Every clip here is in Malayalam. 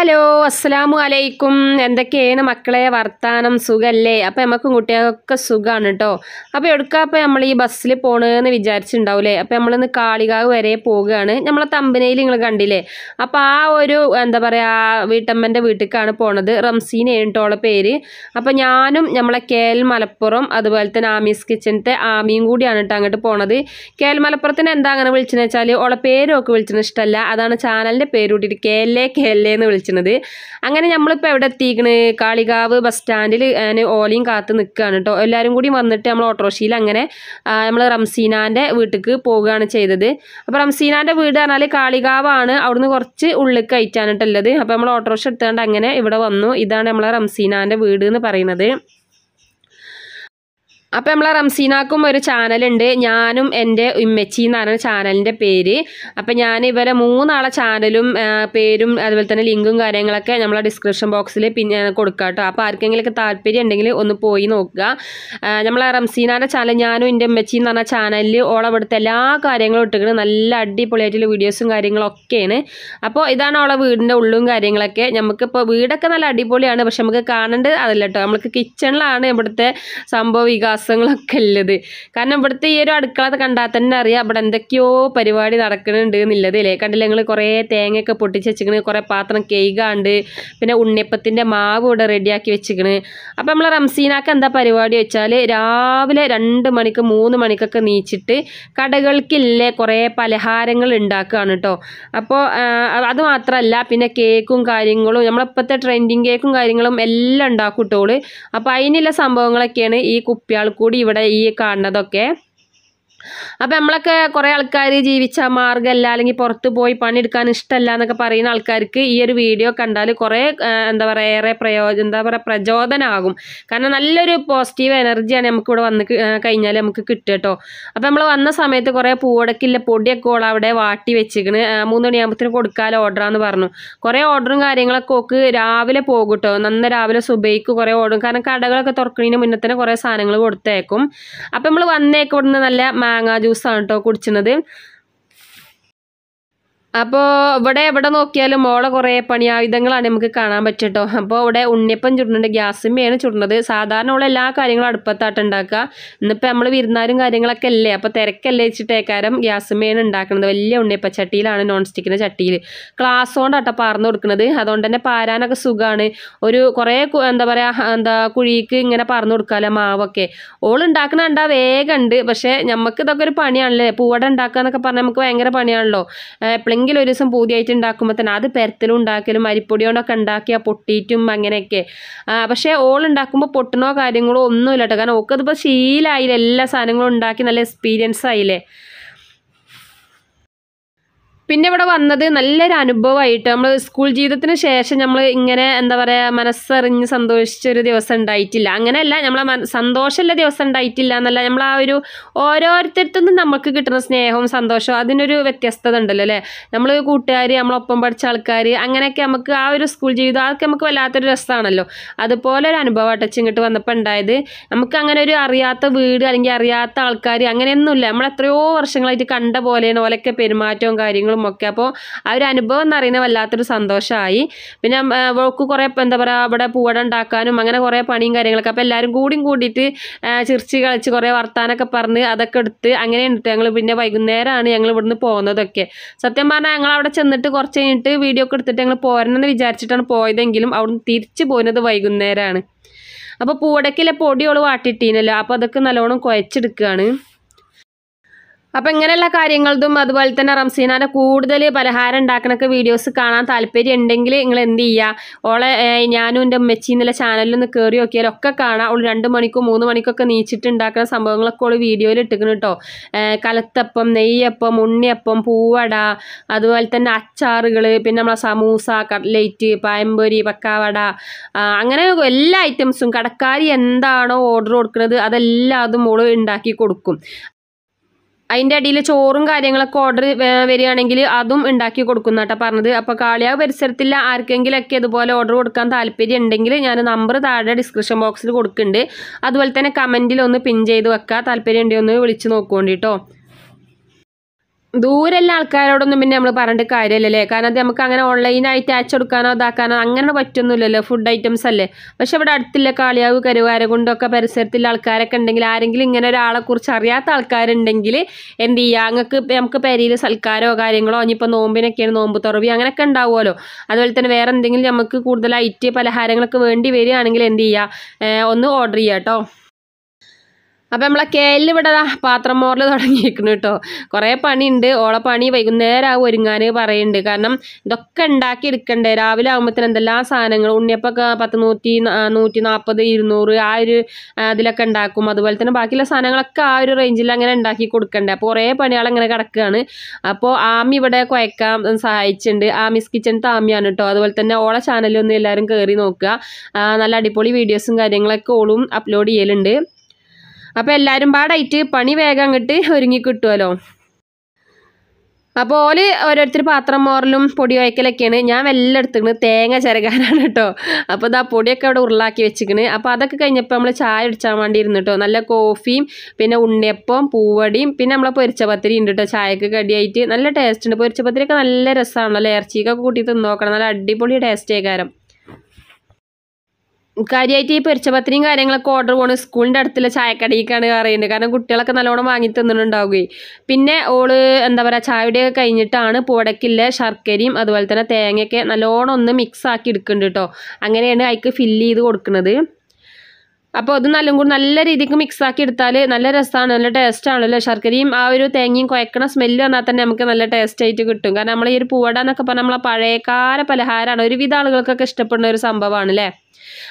ഹലോ അസ്സലാമു അലൈക്കും. എന്തൊക്കെയാണ് മക്കളെ വർത്താനം? സുഖല്ലേ? അപ്പം നമുക്കും കുട്ടികൾക്കൊക്കെ സുഖമാണ് കേട്ടോ അപ്പോൾ എടുക്കാം അപ്പോൾ നമ്മൾ ഈ ബസ്സിൽ പോകണമെന്ന് വിചാരിച്ചിട്ടുണ്ടാവില്ലേ അപ്പോൾ നമ്മളിന്ന് കാളികാവ് വരെ പോവുകയാണ് നമ്മളെ തമ്പനയിൽ നിങ്ങൾ കണ്ടില്ലേ? അപ്പോൾ ആ ഒരു എന്താ പറയുക വീട്ടമ്മന്റെ വീട്ടിലേക്കാണ് പോണത്. റംസീനെയാണ് കേട്ടോ പേര്. അപ്പോൾ ഞാനും നമ്മളെ കേൽ മലപ്പുറം അതുപോലെ തന്നെ ആമീസ് കിച്ചണത്തെ ആമിയും കൂടിയാണ് കേട്ടോ അങ്ങോട്ട് പോണത്. കേൽ മലപ്പുറത്തിന് എന്താ അങ്ങനെ വിളിച്ചതെന്ന് വെച്ചാൽ ഓളെ പേരും ഒക്കെ വിളിച്ചത് ഇഷ്ടമല്ല അതാണ് ചാനലിന്റെ പേര് കൂട്ടിയിട്ട് K L A K L എന്ന് വിളിച്ചത്. അങ്ങനെ നമ്മളിപ്പോൾ എവിടെ എത്തിക്കണ്? കാളികാവ് ബസ് സ്റ്റാൻഡിൽ ഞാൻ ഓലയും കാത്ത് നിൽക്കുകയാണ് കേട്ടോ എല്ലാവരും കൂടി വന്നിട്ട് നമ്മൾ ഓട്ടോറിക്ഷയിൽ അങ്ങനെ നമ്മൾ റംസീനാന്റെ വീട്ടിലേക്ക് പോവുകയാണ് ചെയ്തത്. അപ്പോൾ റംസീനാന്റെ വീട് പറഞ്ഞാൽ കാളികാവാണ് അവിടുന്ന് കുറച്ച് ഉള്ളിലേക്ക് അയച്ചാണ് കേട്ടുള്ളത് അപ്പോൾ നമ്മൾ ഓട്ടോറിക്ഷ എടുത്തുകൊണ്ട് അങ്ങനെ ഇവിടെ വന്നു. ഇതാണ് നമ്മളെ റംസീനാന്റെ വീട് എന്ന് പറയുന്നത്. അപ്പോൾ നമ്മളെ റംസീനാക്കും ഒരു ചാനലുണ്ട്. ഞാനും എന്റെ ഉമ്മച്ചി എന്നാണ് ചാനലിന്റെ പേര്. അപ്പോൾ ഞാൻ ഇവരെ മൂന്നാളെ ചാനലും പേരും അതുപോലെ തന്നെ ലിങ്കും കാര്യങ്ങളൊക്കെ നമ്മളെ ഡിസ്ക്രിപ്ഷൻ ബോക്സിൽ പിന്നെ കൊടുക്കാം കേട്ടോ അപ്പോൾ ആർക്കെങ്കിലുമൊക്കെ താല്പര്യം ഉണ്ടെങ്കിൽ ഒന്ന് പോയി നോക്കുക. നമ്മളെ റംസീനാന്റെ ചാനൽ ഞാനും എന്റെ ഉമ്മച്ചി എന്ന് പറഞ്ഞ ചാനലിൽ ഓളവിടുത്തെ എല്ലാ കാര്യങ്ങളും ഇട്ടിട്ട് നല്ല അടിപൊളിയായിട്ടുള്ള വീഡിയോസും കാര്യങ്ങളൊക്കെയാണ്. അപ്പോൾ ഇതാണ് ഓളെ വീടിന്റെ ഉള്ളും കാര്യങ്ങളൊക്കെ. നമുക്കിപ്പോൾ വീടൊക്കെ നല്ല അടിപൊളിയാണ്. പക്ഷെ നമുക്ക് കാണേണ്ടത് അതല്ല കേട്ടോ നമുക്ക് കിച്ചണിലാണ് ഇവിടുത്തെ സംഭവ വികാസങ്ങളൊക്കെ ഉള്ളത്. കാരണം ഇവിടുത്തെ ഈ ഒരു അടുക്കള കണ്ടാൽ തന്നെ അറിയാം ഇവിടെ എന്തൊക്കെയോ പരിപാടി നടക്കുന്നുണ്ട് എന്നുള്ളത് അല്ലേ? കണ്ടില്ല ഞങ്ങൾ കുറേ തേങ്ങയൊക്കെ പൊട്ടിച്ച് വെച്ചിക്കണ് കുറേ പാത്രം കേക്കാണ്ട് പിന്നെ ഉണ്ണിയപ്പത്തിന്റെ മാവ് ഇവിടെ റെഡിയാക്കി വെച്ചിക്കണ് അപ്പോൾ നമ്മൾ റംസീനാക്ക് എന്താ പരിപാടി വെച്ചാൽ രാവിലെ രണ്ട് മണിക്ക് മൂന്ന് മണിക്കൊക്കെ നീച്ചിട്ട് കടകൾക്കില്ലേ കുറേ പലഹാരങ്ങൾ ഉണ്ടാക്കുകയാണ് കേട്ടോ. അപ്പോൾ അത് മാത്രമല്ല പിന്നെ കേക്കും കാര്യങ്ങളും നമ്മളിപ്പോഴത്തെ ട്രെൻഡിങ് കേക്കും കാര്യങ്ങളും എല്ലാം ഉണ്ടാക്കും കേട്ടോൾ അപ്പോൾ അതിനുള്ള സംഭവങ്ങളൊക്കെയാണ് ഈ കുപ്പിയാൾ കൂടി ഇവിടെ ഈ കാണുന്നതൊക്കെ അപ്പം നമ്മളൊക്കെ കുറേ ആൾക്കാർ ജീവിച്ച മാർഗമല്ല അല്ലെങ്കിൽ പുറത്ത് പോയി പണിയെടുക്കാൻ ഇഷ്ടമല്ല എന്നൊക്കെ പറയുന്ന ആൾക്കാർക്ക് ഈ ഒരു വീഡിയോ കണ്ടാൽ കുറേ എന്താ പറയുക ഏറെ പ്രയോജ എന്താ പറയുക പ്രചോദനമാകും കാരണം നല്ലൊരു പോസിറ്റീവ് എനർജിയാണ് നമുക്ക് ഇവിടെ വന്ന് കഴിഞ്ഞാൽ നമുക്ക് കിട്ടുക കേട്ടോ അപ്പം നമ്മൾ വന്ന സമയത്ത് കുറേ പൂവടക്കില്ല പൊടിയൊക്കെ ഓൾ അവിടെ വാട്ടി വെച്ചിക്കണ് ആ, മൂന്ന് മണിയാകുമ്പോഴത്തേന് കൊടുക്കാലോ ഓർഡറാന്ന് പറഞ്ഞു. കുറേ ഓർഡറും കാര്യങ്ങളൊക്കെ ഓക്ക് രാവിലെ പോകും കേട്ടോ നന്ന രാവിലെ സുബൈക്ക് കുറേ ഓർഡറും കാരണം കടകളൊക്കെ തുറക്കുന്നതിന് മുന്നേ തന്നെ കുറേ സാധനങ്ങൾ കൊടുത്തേക്കും. അപ്പം നമ്മൾ വന്നേക്ക് ഇവിടുന്ന് നല്ല മാങ്ങാ ജ്യൂസാണ് കേട്ടോ കുടിച്ചത് അപ്പോൾ ഇവിടെ എവിടെ നോക്കിയാലും മോളെ കുറേ പണിയായുധങ്ങളാണ് നമുക്ക് കാണാൻ പറ്റട്ടോ. അപ്പോൾ ഇവിടെ ഉണ്ണിയപ്പം ചുടുന്നുണ്ട് ഗ്യാസിമ്മയാണ് ചുടുന്നത്. സാധാരണ ഉള്ള എല്ലാ കാര്യങ്ങളും അടുപ്പത്താട്ട് ഉണ്ടാക്കുക. ഇന്നിപ്പോൾ നമ്മൾ വിരുന്നാരും കാര്യങ്ങളൊക്കെ അല്ലേ? അപ്പോൾ തിരക്കല്ലേ വെച്ചിട്ടേക്കാരം ഗ്യാസിമ്മയാണ് ഉണ്ടാക്കുന്നത് വലിയ ഉണ്ണിയപ്പ ചട്ടിയിലാണ് നോൺ സ്റ്റിക്കിന്റെ ചട്ടിയിൽ ക്ലാസ് കൊണ്ടാട്ടോ പാർന്ന് കൊടുക്കുന്നത് അതുകൊണ്ട് തന്നെ പാരാനൊക്കെ സുഖമാണ് ഒരു കുറേ എന്താ പറയുക എന്താ കുഴിക്ക് ഇങ്ങനെ പറന്ന് കൊടുക്കാമല്ലോ മാവൊക്കെ. ഓൾ ഉണ്ടാക്കണ കണ്ടാൽ വേഗം ഉണ്ട്. പക്ഷേ നമുക്ക് ഇതൊക്കെ ഒരു പണിയാണല്ലേ? പൂവട ഉണ്ടാക്കുക എന്നൊക്കെ പറഞ്ഞാൽ നമുക്ക് ഭയങ്കര പണിയാണല്ലോ. എപ്പോഴെങ്കിലും ഒരു ദിവസം പൂതിയായിട്ട് ഉണ്ടാക്കുമ്പോൾ തന്നെ അത് പെരത്തിലും ഉണ്ടാക്കലും അരിപ്പൊടി കൊണ്ടൊക്കെ ഉണ്ടാക്കിയാൽ പൊട്ടിയിട്ടും അങ്ങനെയൊക്കെ പക്ഷേ ഓൾ ഉണ്ടാക്കുമ്പോൾ പൊട്ടണോ കാര്യങ്ങളോ ഒന്നുമില്ല കേട്ടോ കാരണം ഓക്കതിപ്പോൾ ശീലമായില്ലേ എല്ലാ സാധനങ്ങളും ഉണ്ടാക്കി നല്ല എക്സ്പീരിയൻസ് ആയില്ലേ. പിന്നെ ഇവിടെ വന്നത് നല്ലൊരു അനുഭവമായിട്ട് നമ്മൾ സ്കൂൾ ജീവിതത്തിന് ശേഷം നമ്മൾ ഇങ്ങനെ എന്താ പറയുക മനസ്സറിഞ്ഞ് സന്തോഷിച്ചൊരു ദിവസം ഉണ്ടായിട്ടില്ല. അങ്ങനെയല്ല നമ്മളെ സന്തോഷമുള്ള ദിവസം ഉണ്ടായിട്ടില്ല എന്നല്ല നമ്മൾ ആ ഒരു ഓരോരുത്തരത്തുനിന്നും നമുക്ക് കിട്ടുന്ന സ്നേഹവും സന്തോഷവും അതിനൊരു വ്യത്യസ്തത ഉണ്ടല്ലോ അല്ലേ? നമ്മൾ കൂട്ടുകാർ നമ്മളൊപ്പം പഠിച്ച ആൾക്കാർ അങ്ങനെയൊക്കെ നമുക്ക് ആ ഒരു സ്കൂൾ ജീവിതം അതൊക്കെ നമുക്ക് വല്ലാത്തൊരു രസമാണല്ലോ അതുപോലെ ഒരു അനുഭവം അട്ടച്ച് ഇങ്ങോട്ട് വന്നപ്പോൾ ഉണ്ടായത്. നമുക്ക് അങ്ങനെ ഒരു അറിയാത്ത വീട് അല്ലെങ്കിൽ അറിയാത്ത ആൾക്കാർ അങ്ങനെയൊന്നുമില്ല. നമ്മൾ എത്രയോ വർഷങ്ങളായിട്ട് കണ്ട പോലെയാണ് ഓലൊക്കെ പെരുമാറ്റവും കാര്യങ്ങളും ഒക്കെ. അപ്പോൾ ആ ഒരു അനുഭവം എന്ന് പറയുന്നത് വല്ലാത്തൊരു സന്തോഷമായി. പിന്നെ അവൾക്ക് കുറേ എന്താ പറയുക അവിടെ പൂവട ഉണ്ടാക്കാനും അങ്ങനെ കുറേ പണിയും കാര്യങ്ങളൊക്കെ. അപ്പോൾ എല്ലാവരും കൂടിയും കൂടിയിട്ട് ചിരിച്ച് കളിച്ച് കുറേ വർത്താനൊക്കെ പറഞ്ഞ് അതൊക്കെ എടുത്ത് അങ്ങനെ ഉണ്ട് ഞങ്ങൾ പിന്നെ വൈകുന്നേരമാണ് ഞങ്ങൾ ഇവിടുന്ന് പോകുന്നതൊക്കെ. സത്യം പറഞ്ഞാൽ ഞങ്ങൾ അവിടെ ചെന്നിട്ട് കുറച്ച് കഴിഞ്ഞിട്ട് വീഡിയോ ഒക്കെ എടുത്തിട്ട് ഞങ്ങൾ പോരണമെന്ന് വിചാരിച്ചിട്ടാണ് പോയതെങ്കിലും അവിടുന്ന് തിരിച്ചു പോരുന്നത് വൈകുന്നേരമാണ് അപ്പോൾ പൂവടക്കിലെ പൊടിയോൾ വാട്ടിട്ടീനല്ലോ അപ്പോൾ അതൊക്കെ നല്ലോണം കുഴച്ചെടുക്കുകയാണ് അപ്പം ഇങ്ങനെയുള്ള കാര്യങ്ങളതും അതുപോലെ തന്നെ റംസീനാന്റെ കൂടുതൽ പലഹാരം ഉണ്ടാക്കണൊക്കെ വീഡിയോസ് കാണാൻ താല്പര്യം ഉണ്ടെങ്കിൽ നിങ്ങൾ എന്ത് ചെയ്യുക ഓളെ ഞാനും എന്റെ ഉമ്മച്ചി എന്നുള്ള ചാനലിൽ നിന്ന് കയറി നോക്കിയാൽ ഒക്കെ കാണാം. അവൾ രണ്ട് മണിക്കും മൂന്ന് മണിക്കൊക്കെ നീച്ചിട്ട് ഉണ്ടാക്കുന്ന സംഭവങ്ങളൊക്കെ അവൾ വീഡിയോയിൽ ഇട്ടിക്കണം കേട്ടോ കലത്തപ്പം നെയ്യപ്പം ഉണ്ണിയപ്പം പൂവട അതുപോലെ തന്നെ അച്ചാറുകൾ പിന്നെ നമ്മളെ സമൂസ കട്ട്ലേറ്റ് പയമ്പൊരി പക്കാവട അങ്ങനെ എല്ലാ ഐറ്റംസും കടക്കാരി എന്താണോ ഓർഡർ കൊടുക്കുന്നത് അതെല്ലാം അതും മോൾ ഉണ്ടാക്കി കൊടുക്കും. അതിന്റെ അടിയിൽ ചോറും കാര്യങ്ങളൊക്കെ ഓർഡർ വരികയാണെങ്കിൽ അതും ഉണ്ടാക്കി കൊടുക്കുന്ന കേട്ടോ പറഞ്ഞത്. അപ്പോൾ കാളിയാവ് പരിസരത്തിൽ ആർക്കെങ്കിലൊക്കെ ഇതുപോലെ ഓർഡർ കൊടുക്കാൻ താല്പര്യം ഉണ്ടെങ്കിൽ ഞാൻ നമ്പർ താഴെ ഡിസ്ക്രിപ്ഷൻ ബോക്സിൽ കൊടുക്കുന്നുണ്ട്. അതുപോലെ തന്നെ കമന്റിൽ ഒന്ന് പിൻ ചെയ്ത് വെക്കുക താല്പര്യം ഉണ്ടെങ്കിൽ ഒന്ന് വിളിച്ച് നോക്കുകൊണ്ട് കേട്ടോ ദൂരെയുള്ള ആൾക്കാരോടൊന്നും പിന്നെ നമ്മൾ പറഞ്ഞിട്ട് കാര്യമില്ലല്ലേ? കാരണം അത് നമുക്ക് അങ്ങനെ ഓൺലൈനായിട്ട് അയച്ചു കൊടുക്കാനോ ഇതാക്കാനോ അങ്ങനെ പറ്റൊന്നുമില്ലല്ലോ ഫുഡ് ഐറ്റംസ് അല്ലേ? പക്ഷെ ഇവിടെ അടുത്തുള്ള കാളിയാവ് കരുവാരകുണ്ടൊക്കെ പരിസരത്തുള്ള ആൾക്കാരൊക്കെ ഉണ്ടെങ്കിൽ ആരെങ്കിലും ഇങ്ങനെ ഒരാളെ കുറിച്ച് അറിയാത്ത ആൾക്കാരുണ്ടെങ്കിൽ എന്ത് ചെയ്യുക അങ്ങക്ക് നമുക്ക് പെരിയിൽ സൽക്കാരോ കാര്യങ്ങളോ ഇനിയിപ്പോൾ നോമ്പിനൊക്കെയാണ് നോമ്പ് തുറവി അങ്ങനെയൊക്കെ ഉണ്ടാവുമല്ലോ. അതുപോലെ തന്നെ വേറെ എന്തെങ്കിലും നമുക്ക് കൂടുതലായിട്ട് പലഹാരങ്ങളൊക്കെ വേണ്ടി വരികയാണെങ്കിൽ എന്ത് ചെയ്യുക ഒന്ന് ഓർഡർ ചെയ്യാം കേട്ടോ അപ്പം നമ്മളെ കേലിൽ ഇവിടെ പാത്രം മോറൽ തുടങ്ങിയിരിക്കുന്നു കേട്ടോ കുറേ പണിയുണ്ട് ഓളെ പണി വൈകുന്നേരം ആവും ഒരുങ്ങാൻ പറയുന്നുണ്ട് കാരണം ഇതൊക്കെ ഉണ്ടാക്കി എടുക്കണ്ടേ. രാവിലെ ആകുമ്പോഴത്തേന് എന്തെല്ലാം സാധനങ്ങൾ ഉണ്ണിയപ്പൊക്കെ പത്ത് നൂറ്റി നൂറ്റി നാൽപ്പത് ഇരുന്നൂറ് ആ ഒരു ഇതിലൊക്കെ ഉണ്ടാക്കും അതുപോലെ തന്നെ ബാക്കിയുള്ള സാധനങ്ങളൊക്കെ ആ ഒരു റേഞ്ചിൽ അങ്ങനെ ഉണ്ടാക്കി കൊടുക്കണ്ടേ. അപ്പോൾ കുറേ പണികൾ അങ്ങനെ കിടക്കുകയാണ് അപ്പോൾ ആമി ഇവിടെ കുഴക്കാൻ സഹായിച്ചിട്ടുണ്ട് ആമിസ് കിച്ചണിത്തെ ആമിയാണ് കേട്ടോ അതുപോലെ തന്നെ ഓളെ ചാനലൊന്നും എല്ലാവരും കയറി നോക്കുക നല്ല അടിപൊളി വീഡിയോസും കാര്യങ്ങളൊക്കെ ഓളും അപ്ലോഡ് ചെയ്യലുണ്ട്. അപ്പോൾ എല്ലാവരും പാടായിട്ട് പണി വേഗം അങ്ങോട്ട് ഒരുങ്ങി കിട്ടുമല്ലോ അപ്പോൾ ഓൽ ഓരോരുത്തർ പാത്രം മോറലും പൊടി വയ്ക്കലൊക്കെയാണ് ഞാൻ വല്ല എടുത്തിക്കണ്. തേങ്ങ ചിരകാനാണ് കേട്ടോ അപ്പോൾ ഇതാ പൊടിയൊക്കെ അവിടെ ഉരുളാക്കി വെച്ചിക്കണ്. അപ്പോൾ അതൊക്കെ കഴിഞ്ഞപ്പോൾ നമ്മൾ ചായ അടിച്ചാൻ വേണ്ടി ഇരുന്നു കേട്ടോ നല്ല കോഫിയും പിന്നെ ഉണ്ണിയപ്പം പൂവടിയും പിന്നെ നമ്മളെ പൊരിച്ച പത്തിരി ഉണ്ട് കേട്ടോ ചായക്ക് കടിയായിട്ട്. നല്ല ടേസ്റ്റ് ഉണ്ട്. പൊരിച്ച പത്തിരിയൊക്കെ നല്ല രസമാണല്ലോ ഇറച്ചിക്കൊക്കെ കൂട്ടി തിന്നോക്കണം. നല്ല അടിപൊളി ടേസ്റ്റ് ആയിക്കാരം കാര്യമായിട്ട് ഈ പൊരിച്ചപത്രിയും കാര്യങ്ങളൊക്കെ ഓർഡർ പോണ്. സ്കൂളിന്റെ അടുത്തുള്ള ചായക്കടയ്ക്കാണ് പറയുന്നത്. കാരണം കുട്ടികളൊക്കെ നല്ലോണം വാങ്ങി തന്നിട്ടുണ്ടാവുകയും പിന്നെ ഓൾ എന്താ പറയുക ചായയുടെയൊക്കെ കഴിഞ്ഞിട്ടാണ് പൂടക്കില്ല ശർക്കരയും അതുപോലെ തന്നെ തേങ്ങയൊക്കെ നല്ലോണം ഒന്ന് മിക്സ് ആക്കി എടുക്കുന്നുണ്ട് കേട്ടോ അങ്ങനെയാണ് അതിക്ക് ഫില്ല് ചെയ്ത് കൊടുക്കുന്നത് അപ്പോൾ അത് നല്ലും കൂടി നല്ല രീതിക്ക് മിക്സ് ആക്കി എടുത്താൽ നല്ല രസമാണ് നല്ല ടേസ്റ്റാണ് ആണല്ലോ. ശർക്കരയും ആ ഒരു തേങ്ങയും കുഴക്കണ സ്മെല്ല് വന്നാൽ തന്നെ നമുക്ക് നല്ല ടേസ്റ്റ് ആയിട്ട് കിട്ടും. കാരണം നമ്മൾ ഈ ഒരു പൂവട എന്നൊക്കെ പറഞ്ഞാൽ നമ്മളെ പഴയകാല പലഹാരമാണ് ഒരുവിധ ആളുകൾക്കൊക്കെ ഇഷ്ടപ്പെടുന്ന ഒരു സംഭവമാണ് അല്ലേ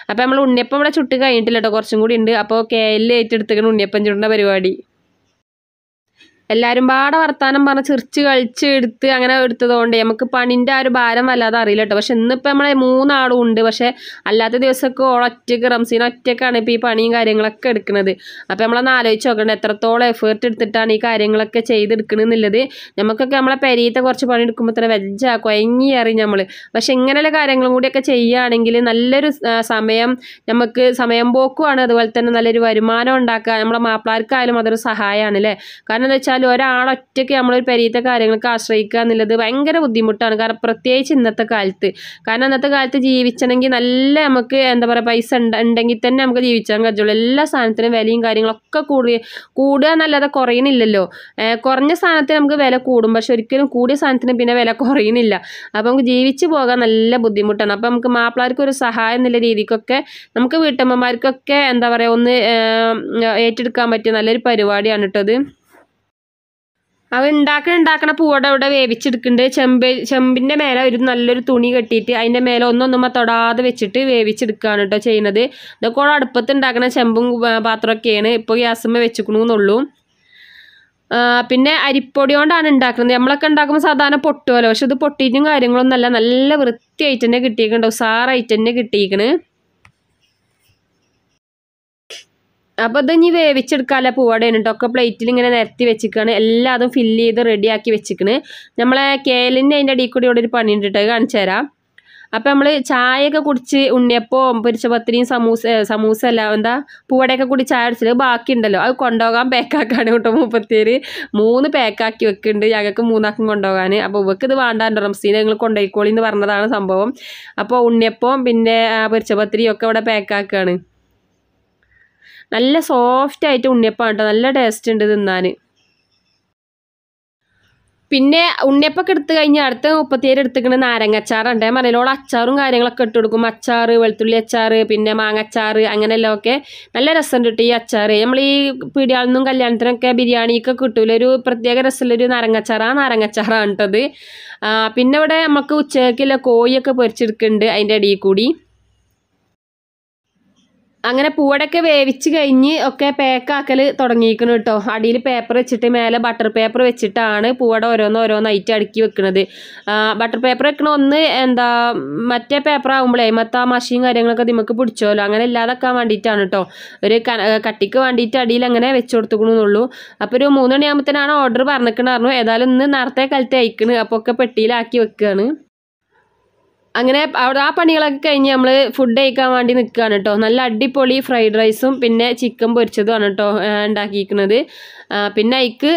അപ്പോൾ നമ്മൾ ഉണ്ണിയപ്പം ഇവിടെ ചുട്ട് കഴിഞ്ഞിട്ടില്ല കേട്ടോ കുറച്ചും കൂടി ഉണ്ട് അപ്പോൾ കേലിൽ ഏറ്റെടുത്തിരിക്കുന്ന ഉണ്ണിയപ്പം ചുടുന്ന പരിപാടി. എല്ലാവരും പാടെ വർത്താനം പറഞ്ഞ് ചിരിച്ച് കളിച്ച് എടുത്ത് അങ്ങനെ എടുത്തതുകൊണ്ട് നമുക്ക് പണിന്റെ ആ ഒരു ഭാരം വല്ലാതെ അറിയില്ല കേട്ടോ. പക്ഷെ ഇന്നിപ്പോൾ നമ്മളെ മൂന്നാളും ഉണ്ട്. പക്ഷേ അല്ലാത്ത ദിവസമൊക്കെ ഒറ്റയ്ക്ക് റംസീന ഒറ്റയ്ക്കാണ് ഇപ്പോൾ ഈ പണിയും കാര്യങ്ങളൊക്കെ എടുക്കുന്നത്. അപ്പോൾ നമ്മളൊന്ന് ആലോചിച്ച് നോക്കണ്ട എത്രത്തോളം എഫേർട്ട് എടുത്തിട്ടാണ് ഈ കാര്യങ്ങളൊക്കെ ചെയ്തെടുക്കണമെന്നുള്ളത് നമുക്കൊക്കെ നമ്മളെ പെരീത്തെ കുറച്ച് പണി എടുക്കുമ്പോൾ തന്നെ വെജ്ജാ കൊയങ്ങി അറിയും നമ്മൾ പക്ഷെ ഇങ്ങനെയുള്ള കാര്യങ്ങളും കൂടിയൊക്കെ ചെയ്യുകയാണെങ്കിൽ നല്ലൊരു സമയം നമുക്ക് സമയം പോക്കുമാണ് അതുപോലെ തന്നെ നല്ലൊരു വരുമാനം ഉണ്ടാക്കുക. നമ്മളെ മാപ്പിളാർക്കായാലും അതൊരു സഹായമാണ് അല്ലേ? കാരണം എന്താ വെച്ചാൽ ഒരാളൊറ്റയ്ക്ക് നമ്മളൊരു പെരീത്തെ കാര്യങ്ങൾക്ക് ആശ്രയിക്കുക എന്നുള്ളത് ഭയങ്കര ബുദ്ധിമുട്ടാണ്. കാരണം പ്രത്യേകിച്ച് ഇന്നത്തെ കാലത്ത്. കാരണം ഇന്നത്തെ കാലത്ത് ജീവിച്ചണമെങ്കിൽ നല്ല നമുക്ക് എന്താ പറയുക പൈസ ഉണ്ട് ഉണ്ടെങ്കിൽ തന്നെ നമുക്ക് ജീവിച്ചാൻ കഴിയുള്ളൂ. എല്ലാ സാധനത്തിനും വിലയും കാര്യങ്ങളൊക്കെ കൂടി കൂടുക എന്നല്ലാതെ കുറയണില്ലല്ലോ ഏഹ് കുറഞ്ഞ സാധനത്തിന് നമുക്ക് വില കൂടും. പക്ഷെ ഒരിക്കലും കൂടിയ സാധനത്തിന് പിന്നെ വില കുറയുന്നില്ല. അപ്പോൾ നമുക്ക് ജീവിച്ചു പോകാൻ നല്ല ബുദ്ധിമുട്ടാണ്. അപ്പോൾ നമുക്ക് മാപ്പിളാർക്ക് ഒരു സഹായം എന്നുള്ള രീതിക്കൊക്കെ നമുക്ക് വീട്ടമ്മമാർക്കൊക്കെ എന്താ പറയുക ഒന്ന് ഏറ്റെടുക്കാൻ പറ്റിയ നല്ലൊരു പരിപാടിയാണ് കേട്ടോ അത് അവ ഉണ്ടാക്കണ ഉണ്ടാക്കണ പൂവടെ ഇവിടെ വേവിച്ചെടുക്കുന്നുണ്ട്. ചെമ്പ് ചെമ്പിന്റെ മേലെ ഒരു നല്ലൊരു തുണി കെട്ടിയിട്ട് അതിന്റെ മേലെ ഒന്നൊന്നും തൊടാതെ വെച്ചിട്ട് വേവിച്ചെടുക്കുകയാണ് കേട്ടോ ചെയ്യുന്നത്. ഇതൊക്കെ ഓരോ അടുപ്പത്ത് ഉണ്ടാക്കുന്ന ചെമ്പും പാത്രമൊക്കെയാണ്. ഇപ്പോൾ ഗ്യാസുമ്മ വെച്ചിക്കണമെന്നുള്ളൂ പിന്നെ അരിപ്പൊടി കൊണ്ടാണ് ഉണ്ടാക്കുന്നത്. നമ്മളൊക്കെ ഉണ്ടാക്കുമ്പോൾ സാധാരണ പൊട്ടുമല്ലോ പക്ഷെ ഇത് പൊട്ടിയിട്ടും കാര്യങ്ങളൊന്നും അല്ല. നല്ല വൃത്തിയായിട്ട് തന്നെ കിട്ടിയിട്ടുണ്ട്. ഉസാറായിട്ട് തന്നെ കിട്ടിയിരിക്കണ് അപ്പോൾ ഇത് ഇനി വേവിച്ചെടുക്കാനുള്ള പൂവടയാണ് കേട്ടോ ഒക്കെ പ്ലേറ്റിൽ ഇങ്ങനെ നിരത്തി വെച്ചിക്കാണ്. അതും ഫില്ല് ചെയ്ത് റെഡിയാക്കി വെച്ചിക്കണ്. നമ്മളെ കേലിന്റെ അതിന്റെ അടിയിൽ കൂടി ഇവിടെ ഒരു പണിയുണ്ട് കേട്ടോ കാണിച്ചു തരാം. അപ്പോൾ നമ്മൾ ചായയൊക്കെ കുടിച്ച് ഉണ്ണിയപ്പവും പൊരിച്ച പത്തിരിയും സമൂസ സമൂസ അല്ല എന്താ പൂവടയൊക്കെ കൂടി ചായ അടിച്ചത് ബാക്കിയുണ്ടല്ലോ അത് കൊണ്ടുപോകാൻ പാക്കാക്കാണ് കേട്ടോ മുപ്പത്തിയേര് മൂന്ന് പാക്കാക്കി വെക്കുന്നുണ്ട് ഞങ്ങൾക്ക് മൂന്നാക്കും കൊണ്ടുപോകാൻ അപ്പോൾ ഇവക്ക് ഇത് വേണ്ടാണ്ട്? റംസീനെ നിങ്ങൾ കൊണ്ടുപോയിക്കോളി എന്ന് പറഞ്ഞതാണ് സംഭവം. അപ്പോൾ ഉണ്ണിയപ്പവും പിന്നെ പൊരിച്ച പത്തിരിയും ഒക്കെ ഇവിടെ പാക്കാക്കുകയാണ് നല്ല സോഫ്റ്റ് ആയിട്ട് ഉണ്ണിയപ്പം കേട്ടോ നല്ല ടേസ്റ്റ് ഉണ്ട് തിന്നാൻ. പിന്നെ ഉണ്ണിയപ്പൊക്കെ എടുത്തു കഴിഞ്ഞാൽ അടുത്ത മുപ്പത്തിയേഴ് എടുത്തിക്കണ നാരങ്ങച്ചാറുണ്ട് ഞാൻ പറഞ്ഞോളൂ അച്ചാറും കാര്യങ്ങളൊക്കെ ഇട്ട് കൊടുക്കും. അച്ചാറ് വെളുത്തുള്ളി അച്ചാറ് പിന്നെ മാങ്ങച്ചാറ് അങ്ങനെയെല്ലാം ഒക്കെ നല്ല രസമുണ്ട് കേട്ടോ ഈ അച്ചാറ്. നമ്മൾ ഈ പീടിയാളിന്നും കല്യാണത്തിനൊക്കെ ബിരിയാണിയൊക്കെ കിട്ടൂല ഒരു പ്രത്യേക രസമുള്ളൊരു നാരങ്ങച്ചാറ്. ആ നാരങ്ങച്ചാറാണ് കേട്ടത്. പിന്നെ ഇവിടെ നമുക്ക് ഉച്ചയ്ക്കുള്ള കോഴിയൊക്കെ പൊരിച്ചെടുക്കുന്നുണ്ട് അതിന്റെ ഇടയിൽ കൂടി. അങ്ങനെ പൂവടൊക്കെ വേവിച്ച് കഴിഞ്ഞ് ഒക്കെ പാക്കാക്കൽ തുടങ്ങിയിരിക്കണം കേട്ടോ. അടിയിൽ പേപ്പർ വെച്ചിട്ട് മേലെ ബട്ടർ പേപ്പർ വെച്ചിട്ടാണ് പൂവട ഓരോന്ന് ഓരോന്നായിട്ട് അടുക്കി വെക്കുന്നത് ബട്ടർ പേപ്പർ വെക്കണ ഒന്ന് എന്താ മറ്റേ പേപ്പർ ആകുമ്പോഴേ മറ്റേ ആ കാര്യങ്ങളൊക്കെ നമുക്ക് പിടിച്ചോലോ. അങ്ങനെ ഇല്ലാതാക്കാൻ വേണ്ടിയിട്ടാണ് കേട്ടോ. ഒരു കട്ടിക്ക് വേണ്ടിയിട്ട് അടിയിൽ അങ്ങനെ വെച്ച് കൊടുത്തുക്കണമെന്നുള്ളൂ അപ്പോൾ ഒരു മൂന്നണിയാകുമ്പോഴത്തേനാണ് ഓർഡർ പറഞ്ഞിരിക്കണമായിരുന്നു ഏതായാലും ഇന്ന് നേരത്തെ കാലത്ത് അയക്കണ്. അപ്പോൾ ഒക്കെ പെട്ടിയിലാക്കി വെക്കുകയാണ് അങ്ങനെ അവിടെ ആ പണികളൊക്കെ കഴിഞ്ഞ് നമ്മൾ ഫുഡ് കഴിക്കാൻ വേണ്ടി നിൽക്കുകയാണ് കേട്ടോ നല്ല അടിപൊളി ഫ്രൈഡ് റൈസും പിന്നെ ചിക്കൻ പൊരിച്ചതുമാണ് കേട്ടോ ഉണ്ടാക്കിയിരിക്കുന്നത്. പിന്നെ അതിക്ക്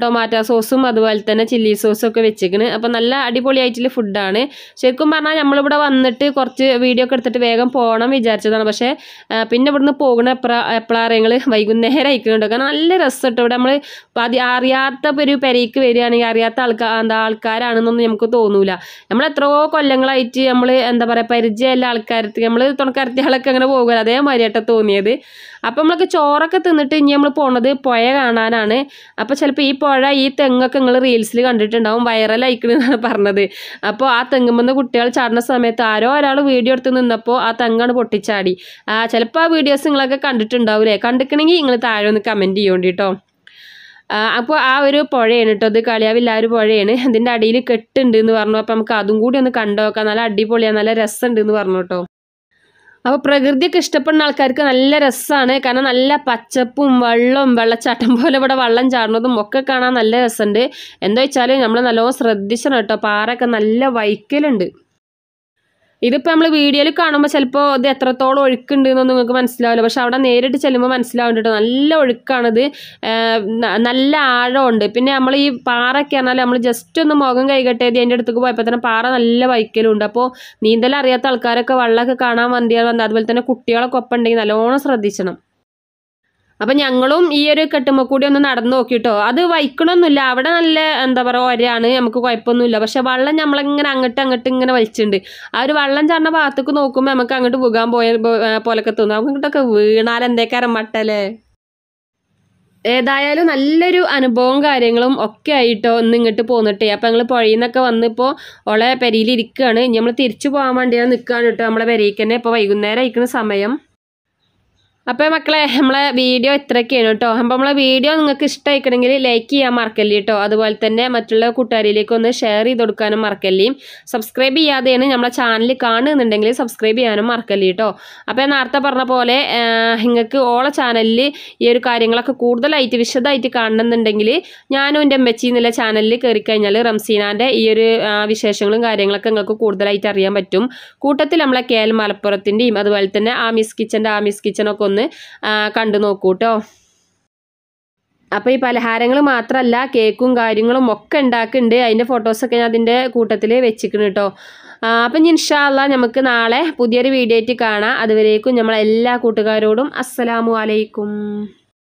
ടൊമാറ്റോ സോസും അതുപോലെ തന്നെ ചില്ലി സോസും ഒക്കെ വെച്ചിരിക്കണ് അപ്പോൾ നല്ല അടിപൊളിയായിട്ടുള്ള ഫുഡാണ് ശരിക്കും പറഞ്ഞാൽ നമ്മളിവിടെ വന്നിട്ട് കുറച്ച് വീഡിയോ ഒക്കെ എടുത്തിട്ട് വേഗം പോകണം വിചാരിച്ചതാണ്. പക്ഷേ പിന്നെ ഇവിടുന്ന് പോകുന്ന എപ്പോഴാ എപ്പോഴാണ് വൈകുന്നേരം അയക്കുന്നുണ്ട്. കാരണം നല്ല രസം കേട്ടോ ഇവിടെ നമ്മൾ അറിയാത്ത ഒരു പെരയ്ക്ക് വരികയാണെങ്കിൽ അറിയാത്ത ആൾക്കാർ എന്താ ആൾക്കാരാണെന്നൊന്നും നമുക്ക് തോന്നൂല. നമ്മൾ എത്രയോ കൊല്ലങ്ങളായിട്ട് നമ്മൾ എന്താ പറയുക പരിചയമുള്ള ആൾക്കാർക്ക് നമ്മൾ തുണക്കരത്തിയാളൊക്കെ അങ്ങനെ പോകുമല്ലോ. അതേമാതിരിയായിട്ടാണ് തോന്നിയത്. അപ്പോൾ നമ്മളൊക്കെ ചോറൊക്കെ തിന്നിട്ട് ഇനി നമ്മൾ പോണത് പുഴ കാണാനാണ്. അപ്പോൾ ചിലപ്പോൾ ഈ പുഴ ഈ തെങ്ങൊക്കെ നിങ്ങൾ റീൽസിൽ കണ്ടിട്ടുണ്ടാവും വൈറൽ അയക്കണെന്നാണ് പറഞ്ഞത്. അപ്പോൾ ആ തെങ്ങുമെന്ന് കുട്ടികൾ ചാടുന്ന സമയത്ത് ആരോ ഒരാൾ വീഡിയോ എടുത്ത് നിന്നപ്പോൾ ആ തെങ്ങാണ് പൊട്ടിച്ചാടി. ചിലപ്പോൾ ആ വീഡിയോസ് നിങ്ങളൊക്കെ കണ്ടിട്ടുണ്ടാവില്ലേ കണ്ടിക്കണമെങ്കിൽ നിങ്ങൾ താഴെ ഒന്ന് കമന്റ് ചെയ്യോണ്ടി കേട്ടോ അപ്പോൾ ആ ഒരു പുഴയാണ് കേട്ടോ അത് കളിയാവില്ല ആ ഒരു പുഴയാണ്. അതിന്റെ അടിയിൽ കെട്ടുണ്ട് എന്ന് പറഞ്ഞു. അപ്പോൾ നമുക്ക് അതും കൂടി ഒന്ന് കണ്ടു നോക്കാം. നല്ല അടിപൊളിയാണ് നല്ല രസമുണ്ട് എന്ന് പറഞ്ഞു കേട്ടോ അപ്പോൾ പ്രകൃതിയൊക്കെ ഇഷ്ടപ്പെടുന്ന ആൾക്കാർക്ക് നല്ല രസമാണ് കാരണം നല്ല പച്ചപ്പും വെള്ളവും വെള്ളച്ചാട്ടം പോലെ ഇവിടെ വെള്ളം ചാടുന്നതും ഒക്കെ കാണാൻ നല്ല രസമുണ്ട് എന്താ വെച്ചാൽ നമ്മൾ നല്ലോണം ശ്രദ്ധിച്ചണം കേട്ടോ പാറയൊക്കെ നല്ല വൈക്കലുണ്ട്. ഇതിപ്പോൾ നമ്മൾ വീഡിയോയിൽ കാണുമ്പോൾ ചിലപ്പോൾ ഇത് എത്രത്തോളം ഒഴുക്കുണ്ട് എന്നൊന്നും നിങ്ങൾക്ക് മനസ്സിലാവില്ല. പക്ഷെ അവിടെ നേരിട്ട് ചെല്ലുമ്പോൾ കേട്ടോ നല്ല ഒഴുക്കാണിത്. നല്ല ആഴമുണ്ട്. പിന്നെ നമ്മൾ ഈ പാറയൊക്കെ പറഞ്ഞാൽ നമ്മൾ ജസ്റ്റ് ഒന്ന് മുഖം കൈകട്ടെ അതിന്റെ അടുത്തേക്ക് പോയപ്പോൾ തന്നെ പാറ നല്ല വൈക്കലുണ്ട്. അപ്പോൾ നീന്തൽ അറിയാത്ത ആൾക്കാരൊക്കെ വെള്ളമൊക്കെ കാണാൻ വണ്ടിയാൽ വന്നത് അതുപോലെ തന്നെ കുട്ടികളൊക്കെ ഒപ്പം ഉണ്ടെങ്കിൽ നല്ലോണം ശ്രദ്ധിക്കണം അപ്പം ഞങ്ങളും ഈ ഒരു കെട്ടുമ്പോൾ കൂടി ഒന്ന് നടന്നു നോക്കിട്ടോ. അത് വൈക്കണമൊന്നുമില്ല അവിടെ നല്ല എന്താ പറയുക ഒരാണ് നമുക്ക് കുഴപ്പമൊന്നുമില്ല. പക്ഷെ വള്ളം നമ്മളിങ്ങനെ അങ്ങോട്ട് അങ്ങോട്ട് ഇങ്ങനെ വലിച്ചിട്ടുണ്ട് ആ ഒരു വള്ളം ചാടുന്ന ഭാഗത്തേക്ക് നോക്കുമ്പോൾ നമുക്ക് അങ്ങോട്ട് പോകാൻ പോയ പോലൊക്കെ തോന്നും. അങ്ങോട്ടൊക്കെ വീണാൽ എന്തേക്കാരം മട്ടല്ലേ ഏതായാലും നല്ലൊരു അനുഭവവും കാര്യങ്ങളും ഒക്കെ ആയിട്ടോ ഇന്ന് ഇങ്ങോട്ട് പോന്നിട്ടേ. അപ്പം ഞങ്ങൾ പുഴയിൽ നിന്നൊക്കെ വന്നിപ്പോൾ ഓളെ പെരയിൽ ഇരിക്കുകയാണ് ഇനി നമ്മൾ തിരിച്ചു പോകാൻ വേണ്ടിയാണ് നിൽക്കുകയാണ് കേട്ടോ. നമ്മളെ പെരയ്ക്ക് തന്നെ ഇപ്പോൾ വൈകുന്നേരം അയക്കുന്ന സമയം. അപ്പോൾ മക്കളെ നമ്മളെ വീഡിയോ ഇത്രയൊക്കെയാണ് കേട്ടോ അപ്പോൾ നമ്മളെ വീഡിയോ നിങ്ങൾക്ക് ഇഷ്ടമായിക്കണമെങ്കിൽ ലൈക്ക് ചെയ്യാൻ മറക്കല്ലേ കേട്ടോ അതുപോലെ തന്നെ മറ്റുള്ള കൂട്ടുകാരിലേക്ക് ഒന്ന് ഷെയർ ചെയ്ത് കൊടുക്കാനും മറക്കല്ലേ. സബ്സ്ക്രൈബ് ചെയ്യാതെയാണ് നമ്മളെ ചാനൽ കാണുന്നുണ്ടെങ്കിൽ സബ്സ്ക്രൈബ് ചെയ്യാനും മറക്കല്ലേ കേട്ടോ അപ്പോൾ നേരത്തെ പറഞ്ഞ പോലെ നിങ്ങൾക്ക് ഓളെ ചാനലിൽ ഈ ഒരു കാര്യങ്ങളൊക്കെ കൂടുതലായിട്ട് വിശദമായിട്ട് കാണണമെന്നുണ്ടെങ്കിൽ ഞാനും എന്റെ അമ്മച്ചി എന്നുള്ള ചാനലിൽ കയറി കഴിഞ്ഞാൽ റംസീനാന്റെ ഈ ഒരു വിശേഷങ്ങളും കാര്യങ്ങളൊക്കെ നിങ്ങൾക്ക് കൂടുതലായിട്ട് അറിയാൻ പറ്റും. കൂട്ടത്തിൽ നമ്മളെ കെ എൽ മലപ്പുറത്തിന്റെയും അതുപോലെ തന്നെ ആമീസ് കിച്ചന്റെ ആമീസ് കിച്ചനൊക്കെ ഒന്ന് ആ, കണ്ടു നോക്കൂ കേട്ടോ അപ്പോൾ ഈ പലഹാരങ്ങൾ മാത്രമല്ല കേക്കും കാര്യങ്ങളും ഒക്കെ ഉണ്ടാക്കുന്നുണ്ട് അതിന്റെ ഫോട്ടോസൊക്കെ ഞാൻ അതിന്റെ കൂട്ടത്തിൽ വെച്ചിരിക്കുന്നു കേട്ടോ അപ്പം ഇൻഷാല്ല നമുക്ക് നാളെ പുതിയൊരു വീഡിയോ ആയിട്ട് കാണാം. അതുവരേക്കും നമ്മളെല്ലാ കൂട്ടുകാരോടും അസ്സലാമു അലൈക്കും.